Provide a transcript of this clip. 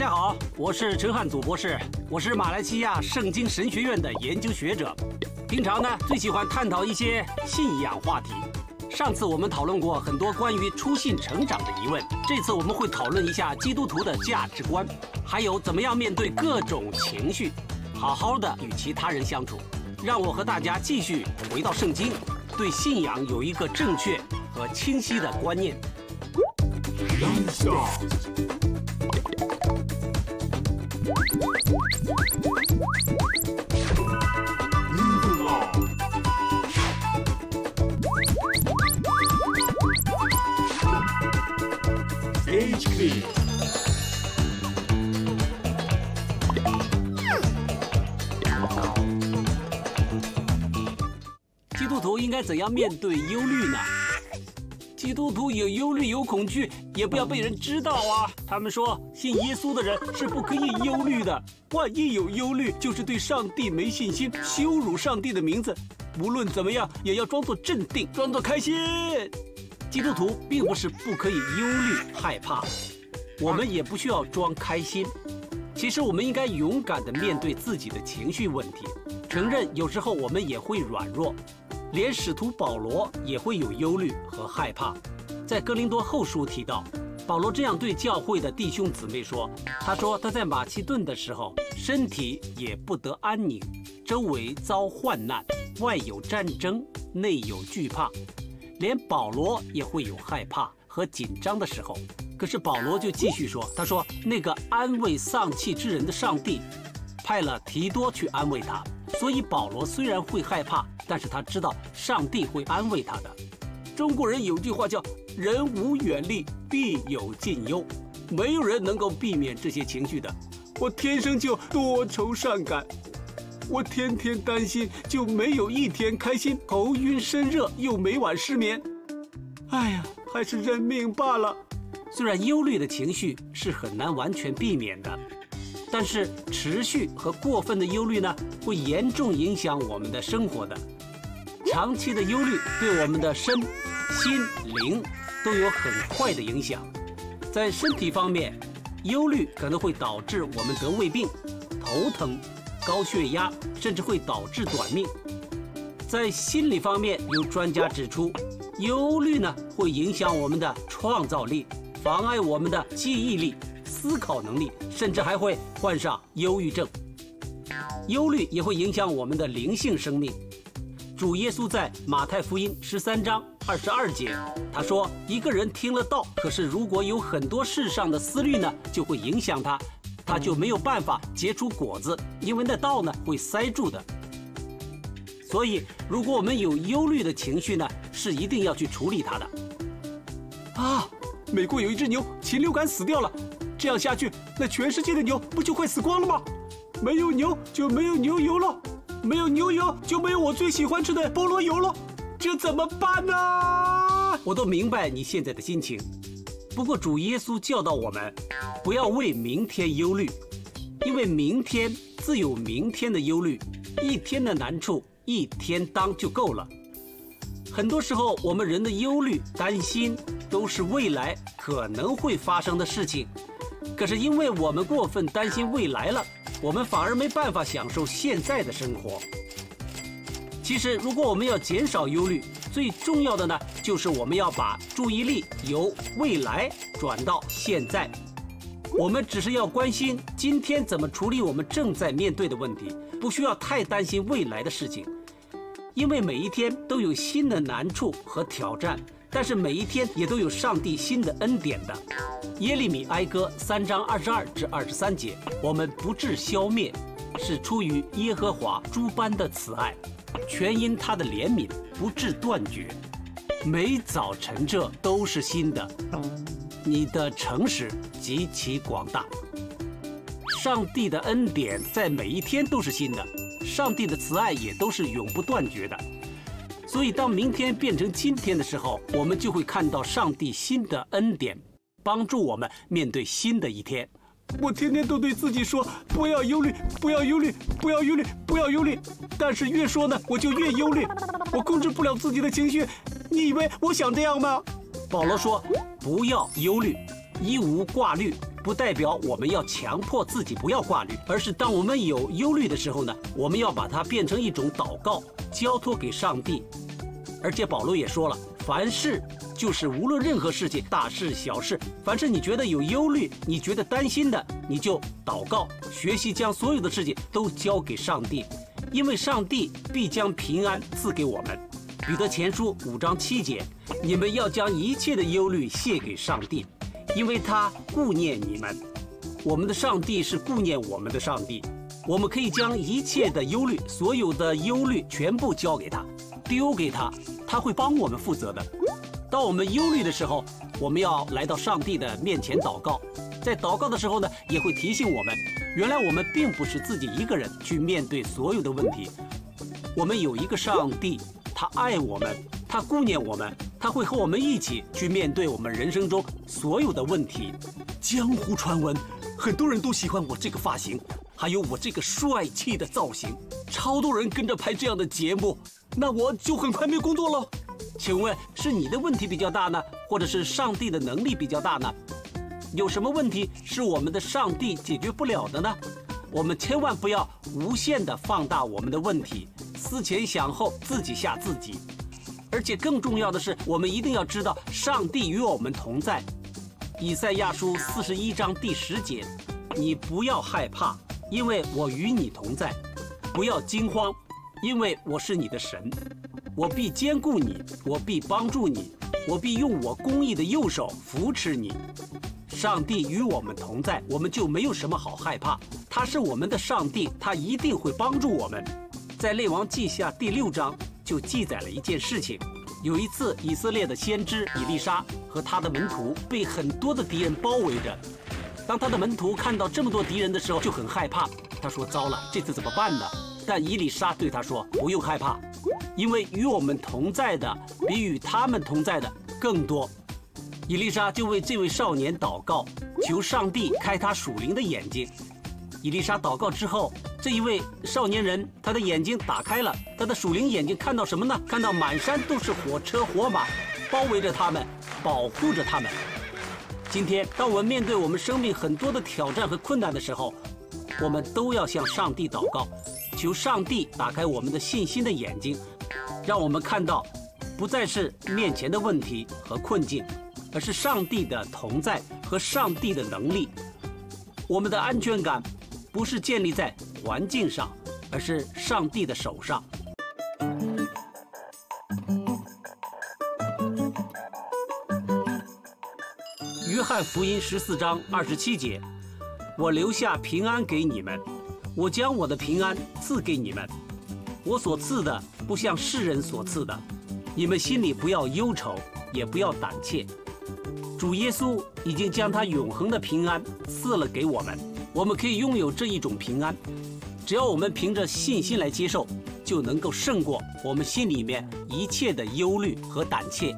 大家好，我是陈汉祖博士，我是马来西亚圣经神学院的研究学者。平常呢，最喜欢探讨一些信仰话题。上次我们讨论过很多关于初信成长的疑问，这次我们会讨论一下基督徒的价值观，还有怎么样面对各种情绪，好好的与其他人相处。让我和大家继续回到圣经，对信仰有一个正确和清晰的观念。HP。基督徒应该怎样面对忧虑呢？基督徒有忧虑有恐惧，也不要被人知道啊。他们说信耶稣的人是不可以忧虑的，万一有忧虑，就是对上帝没信心，羞辱上帝的名字。无论怎么样，也要装作镇定，装作开心。基督徒并不是不可以忧虑害怕，我们也不需要装开心。其实我们应该勇敢地面对自己的情绪问题，承认有时候我们也会软弱。连使徒保罗也会有忧虑和害怕，在哥林多后书提到，保罗这样对教会的弟兄姊妹说：“他说他在马其顿的时候，身体也不得安宁，周围遭患难，外有战争，内有惧怕，连保罗也会有害怕和紧张的时候。可是保罗就继续说：他说那个安慰丧气之人的上帝，派了提多去安慰他。”所以保罗虽然会害怕，但是他知道上帝会安慰他的。中国人有句话叫“人无远虑，必有近忧”，没有人能够避免这些情绪的。我天生就多愁善感，我天天担心，就没有一天开心，头晕身热，又每晚失眠。哎呀，还是认命罢了。虽然忧虑的情绪是很难完全避免的。但是持续和过分的忧虑呢，会严重影响我们的生活的。长期的忧虑对我们的身、心、灵都有很坏的影响。在身体方面，忧虑可能会导致我们得胃病、头疼、高血压，甚至会导致短命。在心理方面，有专家指出，忧虑呢会影响我们的创造力，妨碍我们的记忆力。思考能力，甚至还会患上忧郁症。忧虑也会影响我们的灵性生命。主耶稣在马太福音十三章二十二节，他说：“一个人听了道，可是如果有很多世上的思虑呢，就会影响他，他就没有办法结出果子，因为那道呢会塞住的。所以，如果我们有忧虑的情绪呢，是一定要去处理它的。”啊，美国有一只牛禽流感死掉了。这样下去，那全世界的牛不就快死光了吗？没有牛就没有牛油了，没有牛油就没有我最喜欢吃的菠萝油了，这怎么办呢？我都明白你现在的心情，不过主耶稣教导我们，不要为明天忧虑，因为明天自有明天的忧虑，一天的难处一天当就够了。很多时候，我们人的忧虑、担心都是未来可能会发生的事情。可是因为我们过分担心未来了，我们反而没办法享受现在的生活。其实，如果我们要减少忧虑，最重要的呢，就是我们要把注意力由未来转到现在。我们只是要关心今天怎么处理我们正在面对的问题，不需要太担心未来的事情，因为每一天都有新的难处和挑战。但是每一天也都有上帝新的恩典的，耶利米哀歌三章二十二至二十三节，我们不致消灭，是出于耶和华诸般的慈爱，全因他的怜悯不致断绝，每早晨这都是新的，你的诚实极其广大，上帝的恩典在每一天都是新的，上帝的慈爱也都是永不断绝的。所以，当明天变成今天的时候，我们就会看到上帝新的恩典，帮助我们面对新的一天。我天天都对自己说：“不要忧虑，不要忧虑，不要忧虑，不要忧虑。”但是越说呢，我就越忧虑，我控制不了自己的情绪。你以为我想这样吗？保罗说：“不要忧虑，一无挂虑，不代表我们要强迫自己不要挂虑，而是当我们有忧虑的时候呢，我们要把它变成一种祷告，交托给上帝。而且保罗也说了，凡事就是无论任何事情，大事小事，凡是你觉得有忧虑、你觉得担心的，你就祷告，学习将所有的事情都交给上帝，因为上帝必将平安赐给我们。彼得前书五章七节，你们要将一切的忧虑卸给上帝，因为他顾念你们。我们的上帝是顾念我们的上帝，我们可以将一切的忧虑，所有的忧虑全部交给他。丢给他，他会帮我们负责的。当我们忧虑的时候，我们要来到上帝的面前祷告。在祷告的时候呢，也会提醒我们，原来我们并不是自己一个人去面对所有的问题。我们有一个上帝，他爱我们，他顾念我们，他会和我们一起去面对我们人生中所有的问题。江湖传闻，很多人都喜欢我这个发型，还有我这个帅气的造型，超多人跟着拍这样的节目。那我就很快没工作了。请问是你的问题比较大呢，或者是上帝的能力比较大呢？有什么问题是我们的上帝解决不了的呢？我们千万不要无限的放大我们的问题，思前想后，自己吓自己。而且更重要的是，我们一定要知道上帝与我们同在。以赛亚书四十一章第十节：你不要害怕，因为我与你同在；不要惊慌。因为我是你的神，我必兼顾你，我必帮助你，我必用我公义的右手扶持你。上帝与我们同在，我们就没有什么好害怕。他是我们的上帝，他一定会帮助我们。在列王记下第六章就记载了一件事情：有一次，以色列的先知以利沙和他的门徒被很多的敌人包围着。当他的门徒看到这么多敌人的时候，就很害怕。他说：“糟了，这次怎么办呢？”但伊丽莎对他说：“不用害怕，因为与我们同在的比与他们同在的更多。”伊丽莎就为这位少年祷告，求上帝开他属灵的眼睛。伊丽莎祷告之后，这一位少年人他的眼睛打开了，他的属灵眼睛看到什么呢？看到满山都是火车火马，包围着他们，保护着他们。今天，当我们面对我们生命很多的挑战和困难的时候，我们都要向上帝祷告。求上帝打开我们的信心的眼睛，让我们看到，不再是面前的问题和困境，而是上帝的同在和上帝的能力。我们的安全感不是建立在环境上，而是上帝的手上。约翰福音十四章二十七节：我留下平安给你们。我将我的平安赐给你们，我所赐的不像世人所赐的，你们心里不要忧愁，也不要胆怯。主耶稣已经将他永恒的平安赐了给我们，我们可以拥有这一种平安，只要我们凭着信心来接受，就能够胜过我们心里面一切的忧虑和胆怯。